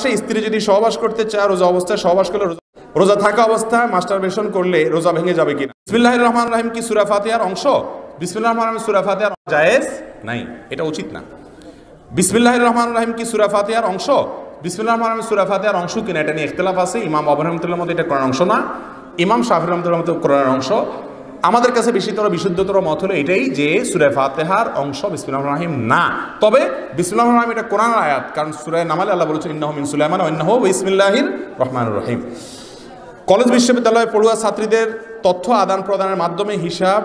সে স্ত্রী যদি সহবাস করতে চায়, রোজা অবস্থায় সহবাস করলে রোজা- থাকা অবস্থায় মাস্টারবেশন করলে রোজা ভেঙে যাবে কিনা? বিসমিল্লাহ রহমান রাহিম কি সুরা ফাতিহার অংশ? বিসমিল্লাহ রহমান রাহিম সুরা ফাতিহার জায়েজ? নাই, এটা উচিত না। বিসমিল্লাহ রহমান রাহিম কি সুরা ফাতিহার অংশ? বিসমিল্লাহ রহমান রাহিম সুরা ফাতিহার অংশ কিনা, এটা নিয়ে ইখতলাফ আছে। ইমাম আবু রহমতুল্লাহ মতো এটা কোরআন অংশ না। ইমাম শাফির রহমতুল্লাহ মতো কোরআনের অংশ। আমাদের কাছে বেশিতর বিশুদ্ধতর মত হলো এটাই যে সুরা ফাতেহার অংশ বিসমিল্লাহ রাহিম, না। তবে বিসমিল্লাহ রাহিম এটা কোরআন আয়াত, কারণ সুরায় নামালে আল্লাহ বলেছেন, ইন্নাহ মিন সুলাইমান ইন্নাহ বিসমিল্লাহির রহমান রহিম। কলেজ বিশ্ববিদ্যালয়ে পড়ুয়া ছাত্রীদের তথ্য আদান প্রদানের মাধ্যমে হিসাব,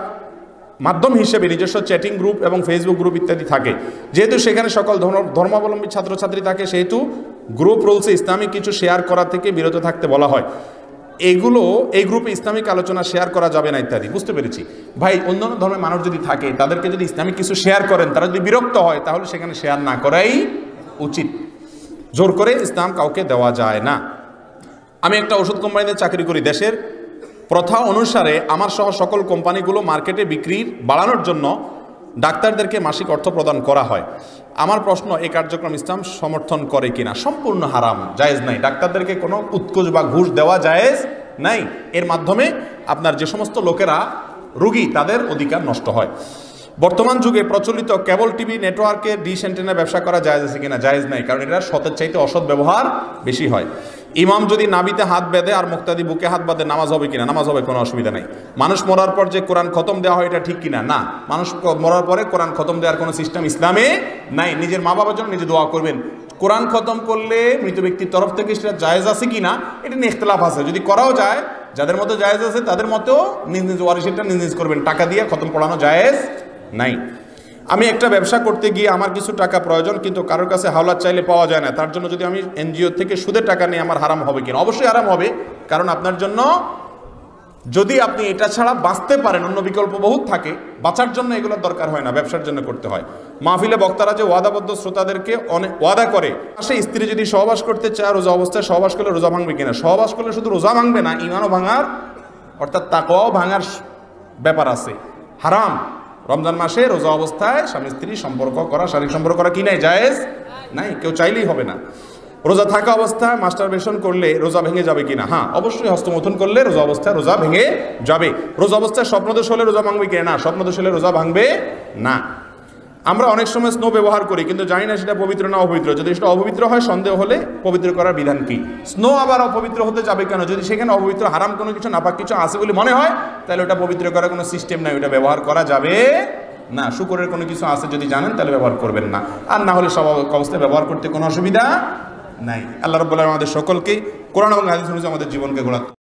মাধ্যম হিসেবে নিজস্ব চ্যাটিং গ্রুপ এবং ফেসবুক গ্রুপ ইত্যাদি থাকে। যেহেতু সেখানে সকল ধর্ম- ধর্মাবলম্বী ছাত্রছাত্রী থাকে, সেহেতু গ্রুপ রুলসে ইসলামিক কিছু শেয়ার করা থেকে বিরত থাকতে বলা হয়। এগুলো এই গ্রুপে ইসলামিক আলোচনা শেয়ার করা যাবে না ইত্যাদি, বুঝতে পেরেছি। ভাই, অন্যান্য ধর্মের মানুষ যদি থাকে, তাদেরকে যদি ইসলামিক কিছু শেয়ার করেন, তারা যদি বিরক্ত হয়, তাহলে সেখানে শেয়ার না করাই উচিত। জোর করে ইসলাম কাউকে দেওয়া যায় না। আমি একটা ওষুধ কোম্পানিতে চাকরি করি দেশের। প্রথা অনুসারে আমার সহ সকল কোম্পানিগুলো মার্কেটে বিক্রির বাড়ানোর জন্য ডাক্তারদেরকে মাসিক অর্থ প্রদান করা হয়। আমার প্রশ্ন, এই কার্যক্রম ইসলাম সমর্থন করে কিনা? সম্পূর্ণ হারাম, জায়েজ নাই। ডাক্তারদেরকে কোনো উৎকোচ বা ঘুষ দেওয়া জায়েজ নাই। এর মাধ্যমে আপনার যে সমস্ত লোকেরা রুগী, তাদের অধিকার নষ্ট হয়। বর্তমান যুগে প্রচলিত কেবল টিভি নেটওয়ার্কে ডিশ অ্যান্টেনা ব্যবসা করা জায়েজ আছে কিনা? জায়েজ নাই, কারণ এটা সতের চাইতে অসৎ ব্যবহার বেশি হয়। ইমাম যদি নাবিতে হাত বেঁধে আর মুক্তাদি বুকে হাত বাঁধে, নামাজ হবে কিনা? নামাজ হবে, কোনো অসুবিধা নাই। মানুষ মরার পর যে কোরআন খতম দেওয়া হয়, এটা ঠিক কিনা? না। মানুষ মরার পরে কোরআন খতম দেওয়ার কোনো সিস্টেম ইসলামে নাই। নিজের মা বাবার জন্য নিজে দোয়া করবেন। কোরআন খতম করলে মৃত ব্যক্তির তরফ থেকে সেটা জায়েজ আছে কিনা, এটা নিয়ে ইখতলাফ আছে। যদি করাও যায়, যাদের মতো জায়েজ আছে, তাদের মতো নিজ নিজ ওয়ারিসেরটা নিজ নিজ করবেন। টাকা দিয়ে খতম পড়ানো জায়েজ নাই। আমি একটা ব্যবসা করতে গিয়ে আমার কিছু টাকা প্রয়োজন, কিন্তু কারোর কাছে হাওলাত চাইলে পাওয়া যায় না। তার জন্য যদি আমি এনজিও থেকে সুদের টাকা নিয়ে আমার হারাম হবে কিনা? অবশ্যই হারাম হবে, কারণ আপনার জন্য যদি আপনি এটা ছাড়া বাঁচতে পারেন, অন্য বিকল্প বহুত থাকে, বাঁচার জন্য এগুলোর দরকার হয় না, ব্যবসার জন্য করতে হয়। মাহফিলে বক্তারা যে ওয়াদাবদ্ধ শ্রোতাদেরকে অনেক ওয়াদা করে সে স্ত্রী যদি সহবাস করতে চায়, রোজা অবস্থায় সহবাস করলে রোজা ভাঙবে কিনা? সহবাস করলে শুধু রোজা ভাঙবে না, ইমানও ভাঙার, অর্থাৎ তাকও ভাঙার ব্যাপার আছে। হারাম। রমজান মাসে রোজা অবস্থায় স্বামী স্ত্রী সম্পর্ক করা, শারীরিক সম্পর্ক করা কি নাই? জায়েজ নাই, কেউ চাইলেই হবে না। রোজা থাকা অবস্থায় মাস্টার বেশন করলে রোজা ভেঙে যাবে কিনা? হ্যাঁ অবশ্যই হস্তমথন করলে রোজা অবস্থায় রোজা ভেঙে যাবে। রোজা অবস্থায় স্বপ্নদোষ হলে রোজা ভাঙবে কিনা না? স্বপ্নদোষ হলে রোজা ভাঙবে না। আমরা অনেক সময় স্নো ব্যবহার করি, কিন্তু জানি না সেটা পবিত্র না অপবিত্র। যদি সেটা অপবিত্র হয়, সন্দেহ হলে পবিত্র করার বিধান কি? স্নো আবার অপবিত্র হতে যাবে কেন? যদি সেখানে অপবিত্র, হারাম কোনো কিছু, নাপাক কিছু আছে বলে মনে হয়, তাহলে ওটা পবিত্র করার কোনো সিস্টেম নাই, ওটা ব্যবহার করা যাবে না। শুকরের কোনো কিছু আছে যদি জানেন, তাহলে ব্যবহার করবেন না। আর না হলে সব অবস্থায় ব্যবহার করতে কোনো অসুবিধা নাই। আল্লাহ রব্বুল্লাহ আমাদের সকলকেই কোরআন এবং হাদিস আমাদের জীবনকে গড়া